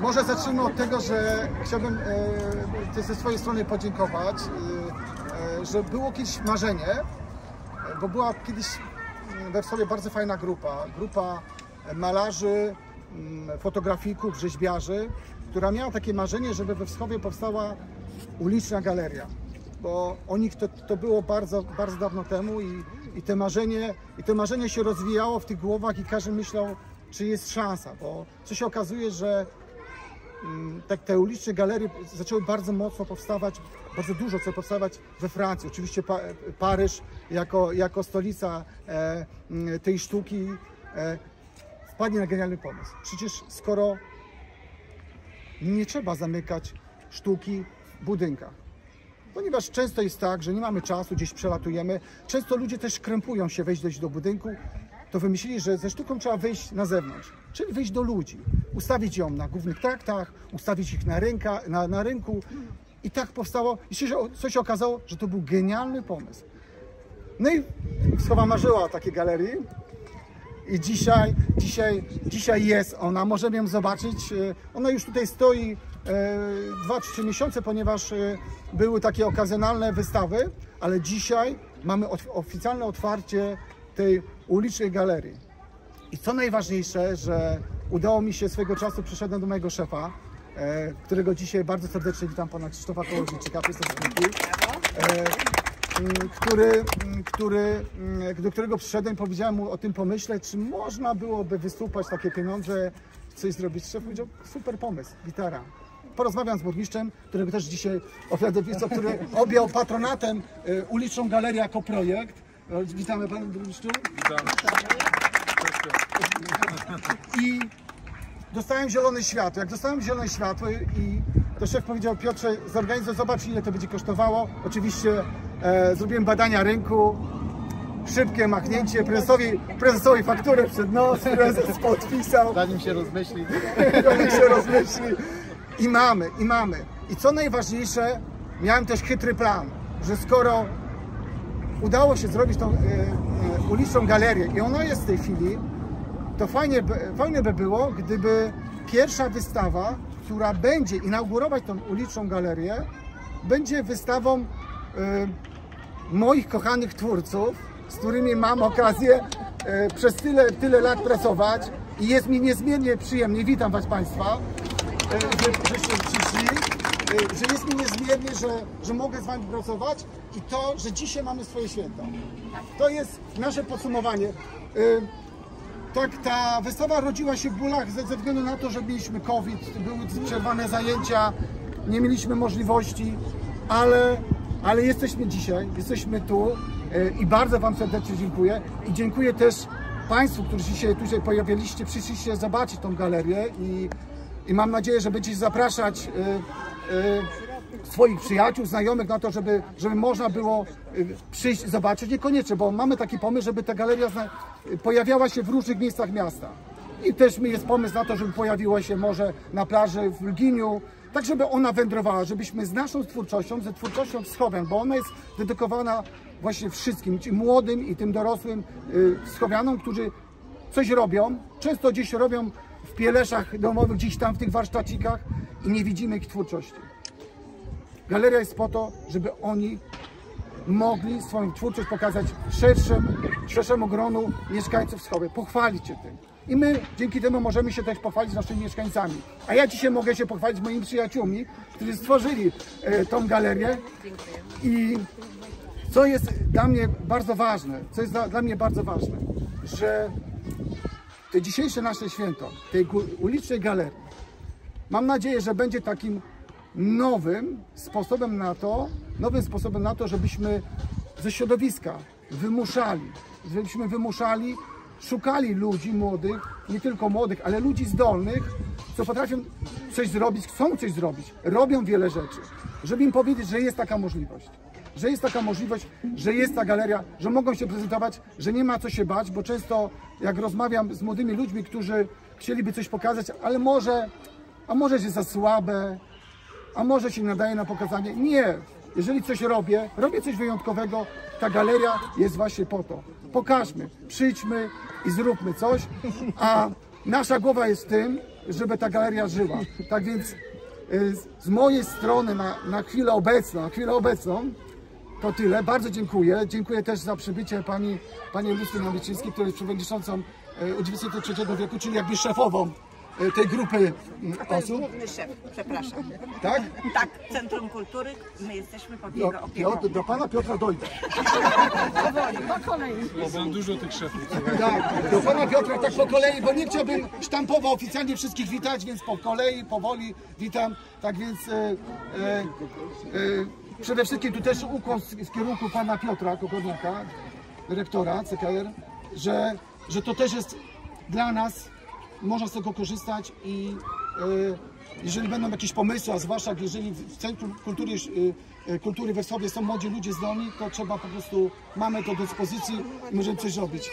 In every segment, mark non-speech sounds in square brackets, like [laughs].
Może zacznijmy od tego, że chciałbym e, ze swojej strony podziękować, e, e, że było kiedyś marzenie, bo była kiedyś mm, we Wrocławiu bardzo fajna grupa, grupa malarzy, mm, fotografików, rzeźbiarzy, która miała takie marzenie, żeby we Wschowie powstała uliczna galeria, bo o nich to, to było bardzo, bardzo dawno temu i, i, te marzenie, i to marzenie się rozwijało w tych głowach i każdy myślał, czy jest szansa, bo co się okazuje, że tak te uliczne galerie zaczęły bardzo mocno powstawać, bardzo dużo co powstawać we Francji. Oczywiście pa, Paryż jako, jako stolica e, mm, tej sztuki e, wpadnie na genialny pomysł. Przecież skoro nie trzeba zamykać sztuki w budynkach. Ponieważ często jest tak, że nie mamy czasu, gdzieś przelatujemy. Często ludzie też krępują się wejść do budynku. To wymyślili, że ze sztuką trzeba wyjść na zewnątrz, czyli wyjść do ludzi, ustawić ją na głównych traktach, ustawić ich na, rynka, na, na rynku. I tak powstało, i się, się okazało, że to był genialny pomysł. No i Wschowa marzyła o takiej galerii, i dzisiaj, dzisiaj, dzisiaj jest ona, możemy ją zobaczyć. E, Ona już tutaj stoi 2-3 miesiące, ponieważ e, były takie okazjonalne wystawy, ale dzisiaj mamy oficjalne otwarcie tej ulicznej galerii. I co najważniejsze, że udało mi się swego czasu, przyszedłem do mojego szefa, e, którego dzisiaj bardzo serdecznie witam, pana Krzysztofa Kołodziejczyka, e, który, który, m, do którego przyszedłem i powiedziałem mu o tym pomyśle, czy można byłoby wysupać takie pieniądze, coś zrobić. Szef powiedział, super pomysł, gitara. Porozmawiam z burmistrzem, którego też dzisiaj ofiadownictwo, który objął patronatem e, uliczną galerię jako projekt. Witamy panie burmistrzu. I dostałem zielone światło. Jak dostałem zielone światło i to szef powiedział, Piotrze, zorganizuj, zobacz ile to będzie kosztowało. Oczywiście e, zrobiłem badania rynku, szybkie machnięcie, prezesowi, prezesowi fakturę przed nos, prezes podpisał, Zanim się rozmyśli. zanim się rozmyśli. I mamy, i mamy. I co najważniejsze, miałem też chytry plan, że skoro udało się zrobić tą e, e, uliczną galerię i ona jest w tej chwili, to fajnie, fajne by było, gdyby pierwsza wystawa, która będzie inaugurować tą uliczną galerię, będzie wystawą e, moich kochanych twórców, z którymi mam okazję przez tyle, tyle lat pracować i jest mi niezmiernie przyjemnie, witam Was Państwa, że, żeście przyszli, e, że jest mi niezmiernie, że, że mogę z Wami pracować i to, że dzisiaj mamy swoje święto. To jest nasze podsumowanie. E, tak, ta wystawa rodziła się w bólach ze, ze względu na to, że mieliśmy COVID, były przerwane zajęcia, nie mieliśmy możliwości, ale, ale jesteśmy dzisiaj, jesteśmy tu e, i bardzo Wam serdecznie dziękuję. I dziękuję też Państwu, którzy się tutaj pojawiliście, przyszliście zobaczyć tą galerię i, i mam nadzieję, że będziecie zapraszać e, e, swoich przyjaciół, znajomych na to, żeby, żeby można było y, przyjść zobaczyć. Niekoniecznie, bo mamy taki pomysł, żeby ta galeria y, pojawiała się w różnych miejscach miasta. I też jest pomysł na to, żeby pojawiła się może na plaży w Lginiu, tak żeby ona wędrowała, żebyśmy z naszą twórczością, ze twórczością Wschowian, bo ona jest dedykowana właśnie wszystkim, i młodym i tym dorosłym y, Wschowianom, którzy coś robią, często gdzieś robią w pieleszach domowych, gdzieś tam w tych warsztacikach i nie widzimy ich twórczości. Galeria jest po to, żeby oni mogli swoją twórczość pokazać szerszym, szerszemu gronu mieszkańców Wschowy, pochwalić się tym. I my dzięki temu możemy się też pochwalić z naszymi mieszkańcami. A ja dzisiaj mogę się pochwalić moimi przyjaciółmi, którzy stworzyli e, tą galerię. I co jest dla mnie bardzo ważne, co jest dla, dla mnie bardzo ważne, że dzisiejsze nasze święto, tej ulicznej galerii, Mam nadzieję, że będzie takim nowym sposobem na to, nowym sposobem na to, żebyśmy ze środowiska wymuszali, żebyśmy wymuszali, szukali ludzi młodych, nie tylko młodych, ale ludzi zdolnych, co potrafią coś zrobić, chcą coś zrobić, robią wiele rzeczy, żeby im powiedzieć, że jest taka możliwość. Że jest taka możliwość, że jest ta galeria, że mogą się prezentować, że nie ma co się bać, bo często jak rozmawiam z młodymi ludźmi, którzy chcieliby coś pokazać, ale może a może jest za słabe, a może się nadaje na pokazanie. Nie. Jeżeli coś robię, robię coś wyjątkowego, ta galeria jest właśnie po to. Pokażmy, przyjdźmy i zróbmy coś, a nasza głowa jest w tym, żeby ta galeria żyła. Tak więc y, z mojej strony na, na chwilę obecną, na chwilę obecną to tyle. Bardzo dziękuję. Dziękuję też za przybycie pani, pani Elisty Nowiczyńskiej, która jest przewodniczącą y, Uniwersytetu Trzeciego Wieku, czyli jakby szefową y, tej grupy mm, To jest osób. główny szef, przepraszam. Tak? [laughs] Tak, Centrum Kultury, my jesteśmy pod Do, jego opieką. do, do pana Piotra dojdę. Bo dużo tych szefów. Tak, do pana Piotra tak po kolei, bo nie chciałbym sztampowo oficjalnie wszystkich witać, więc po kolei, powoli witam. Tak więc e, e, e, przede wszystkim tu też ukłon z, z kierunku pana Piotra Kokorniaka, dyrektora CKR, że, że to też jest dla nas, można z tego korzystać i e, jeżeli będą jakieś pomysły, a zwłaszcza jeżeli w Centrum Kultury, e, e, Kultury we Wschowie są młodzi ludzie zdolni, to trzeba po prostu, mamy to do dyspozycji i możemy coś zrobić.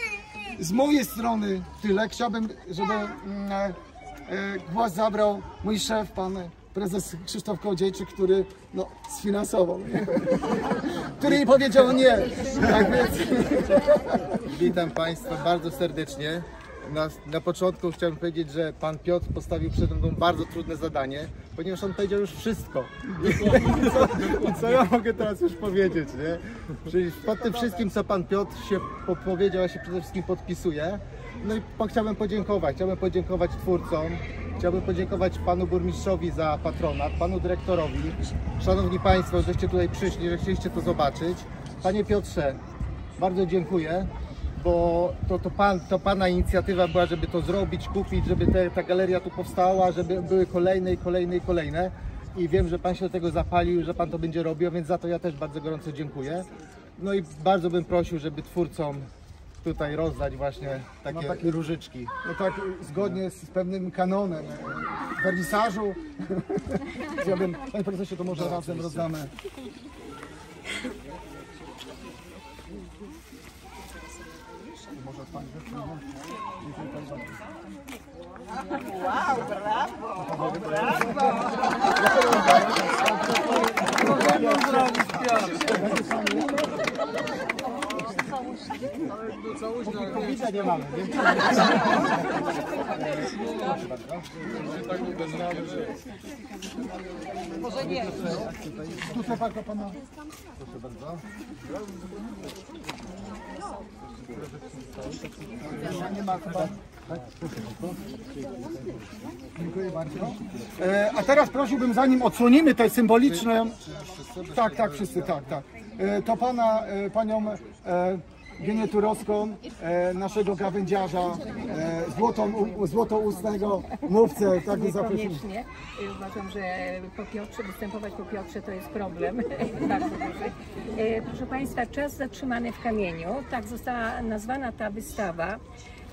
Z mojej strony tyle. Chciałbym, żeby mm, głos zabrał mój szef, pan prezes Krzysztof Kołodziejczyk, który no, sfinansował, [laughs] który mi powiedział nie. Tak więc... Witam Państwa bardzo serdecznie. Na, na początku chciałbym powiedzieć, że Pan Piotr postawił przede mną bardzo trudne zadanie, ponieważ on powiedział już wszystko. I co, i co ja mogę teraz już powiedzieć, nie? Czyli pod tym wszystkim, co Pan Piotr się po- powiedział, ja się przede wszystkim podpisuję. No i po, chciałbym podziękować. Chciałbym podziękować twórcom, chciałbym podziękować Panu Burmistrzowi za patronat, Panu Dyrektorowi. Szanowni Państwo, żeście tutaj przyszli, że chcieliście to zobaczyć. Panie Piotrze, bardzo dziękuję bo to, to, pan, to Pana inicjatywa była, żeby to zrobić, kupić, żeby te, ta galeria tu powstała, żeby były kolejne i kolejne i kolejne. I wiem, że Pan się do tego zapalił, że Pan to będzie robił, więc za to ja też bardzo gorąco dziękuję. No i bardzo bym prosił, żeby twórcom tutaj rozdać właśnie takie, No takie- różyczki. No tak zgodnie z pewnym kanonem e, wernisażu. [laughs] Chciałbym, panie prezesie, to może razem rozdamy. Może od pani zechce? Dziękuję pani Widzę, nie mamy. nie? Trzeba do pana. Proszę bardzo. Nie ma chyba. Dziękuję bardzo. E, a teraz prosiłbym, zanim odsłonimy te symboliczne. Tak, tak, wszyscy, tak, tak. E, to pana, e, panią e, Genię Turowską, e, naszego gawędziarza, e, złotą, u, złotoustnego mówcę, tak więc zaprosimy. Uważam, że po Piotrze, występować po Piotrze to jest problem [laughs] bardzo. Y, Proszę Państwa, czas zatrzymany w kamieniu. Tak została nazwana ta wystawa,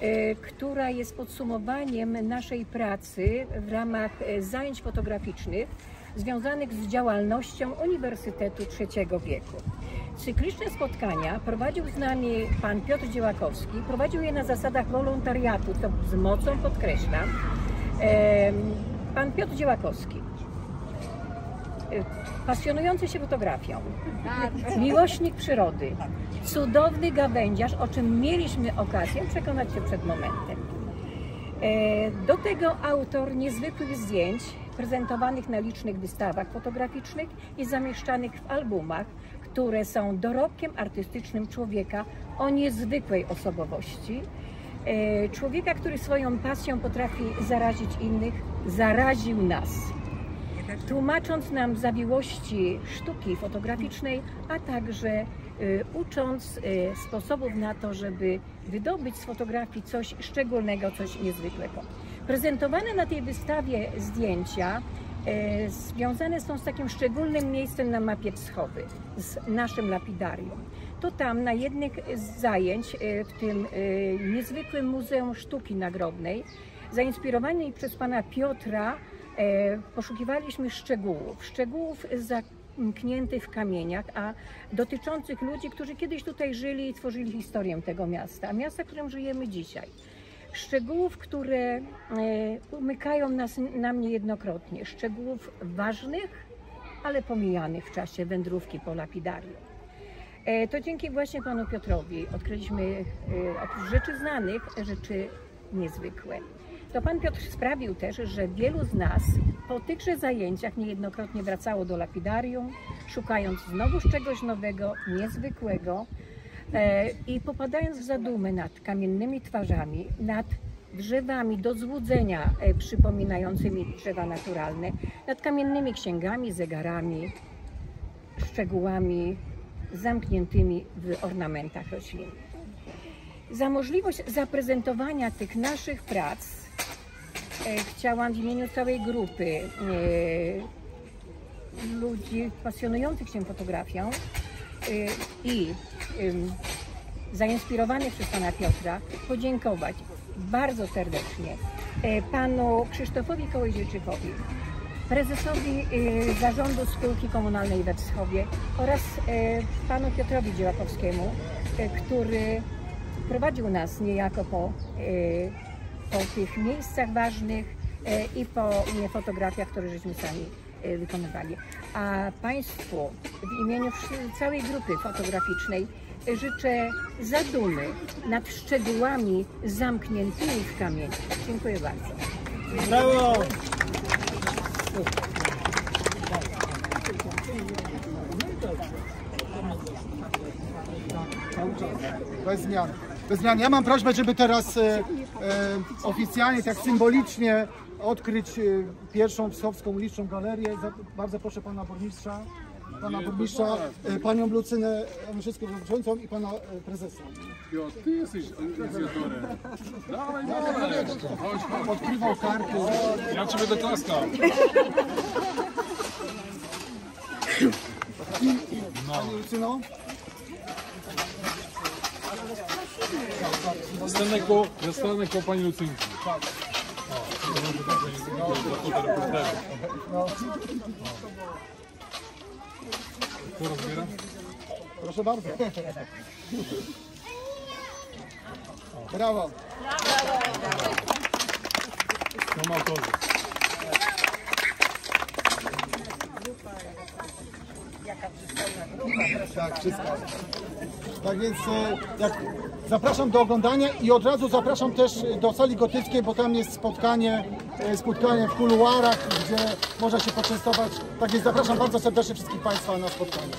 y, która jest podsumowaniem naszej pracy w ramach y, zajęć fotograficznych związanych z działalnością Uniwersytetu Trzeciego Wieku. Cykliczne spotkania prowadził z nami pan Piotr Dziełakowski. Prowadził je na zasadach wolontariatu, co z mocą podkreślam. Pan Piotr Dziełakowski, y, pasjonujący się fotografią, miłośnik przyrody, cudowny gawędziarz, o czym mieliśmy okazję przekonać się przed momentem. E, Do tego autor niezwykłych zdjęć prezentowanych na licznych wystawach fotograficznych i zamieszczanych w albumach, które są dorobkiem artystycznym człowieka o niezwykłej osobowości. E, Człowieka, który swoją pasją potrafi zarazić innych, zaraził nas tłumacząc nam zawiłości sztuki fotograficznej, a także y, ucząc y, sposobów na to, żeby wydobyć z fotografii coś szczególnego, coś niezwykłego. Prezentowane na tej wystawie zdjęcia związane są z takim szczególnym miejscem na mapie Wschowy, z naszym lapidarium. To tam na jednych z zajęć y, w tym y, niezwykłym Muzeum Sztuki Nagrobnej, zainspirowani przez pana Piotra, E, poszukiwaliśmy szczegółów, szczegółów zamkniętych w kamieniach, a dotyczących ludzi, którzy kiedyś tutaj żyli i tworzyli historię tego miasta, miasta, w którym żyjemy dzisiaj. Szczegółów, które e, umykają nas, nam niejednokrotnie, szczegółów ważnych, ale pomijanych w czasie wędrówki po lapidarium. E, To dzięki właśnie panu Piotrowi odkryliśmy e, oprócz rzeczy znanych, rzeczy niezwykłe. to pan Piotr sprawił też, że wielu z nas po tychże zajęciach niejednokrotnie wracało do lapidarium, szukając znowuż czegoś nowego, niezwykłego i popadając w zadumy nad kamiennymi twarzami, nad drzewami do złudzenia e, przypominającymi drzewa naturalne, nad kamiennymi księgami, zegarami, szczegółami zamkniętymi w ornamentach roślin. Za możliwość zaprezentowania tych naszych prac e, chciałam w imieniu całej grupy e, ludzi pasjonujących się fotografią e, i em, zainspirowanych przez pana Piotra podziękować bardzo serdecznie e, panu Krzysztofowi Kołodziejczykowi, prezesowi y, zarządu spółki komunalnej we Wschowie oraz y, panu Piotrowi Dziełakowskiemu, y, który prowadził nas niejako po, po tych miejscach ważnych i po fotografiach, które żeśmy sami wykonywali. A Państwu w imieniu całej grupy fotograficznej życzę zadumy nad szczegółami zamkniętymi w kamieniu. Dziękuję bardzo. Bez zmian. Zmian. Ja mam prośbę, żeby teraz e, e, oficjalnie, tak symbolicznie odkryć e, pierwszą Wschowską liczną galerię. Bardzo proszę pana burmistrza, pana burmistrza, e, panią Lucynę Mężczyzkę przewodniczącą i pana prezesa. Piotr, ty jesteś inicjatorem. Dawaj, dawaj. Chodź, chodź. Odkrywał karty. Ja cię będę klaskał. Pani Lucyno? Stanę koło, ja stanę koło pani Lucynki. Kto rozbiera? Proszę bardzo. Brawo. Kto ma autorzy? Tak, wszystko. Tak więc e, jak, zapraszam do oglądania i od razu zapraszam też do sali gotyckiej, bo tam jest spotkanie, e, spotkanie w kuluarach, gdzie można się poczęstować. Tak więc zapraszam bardzo serdecznie wszystkich Państwa na spotkanie.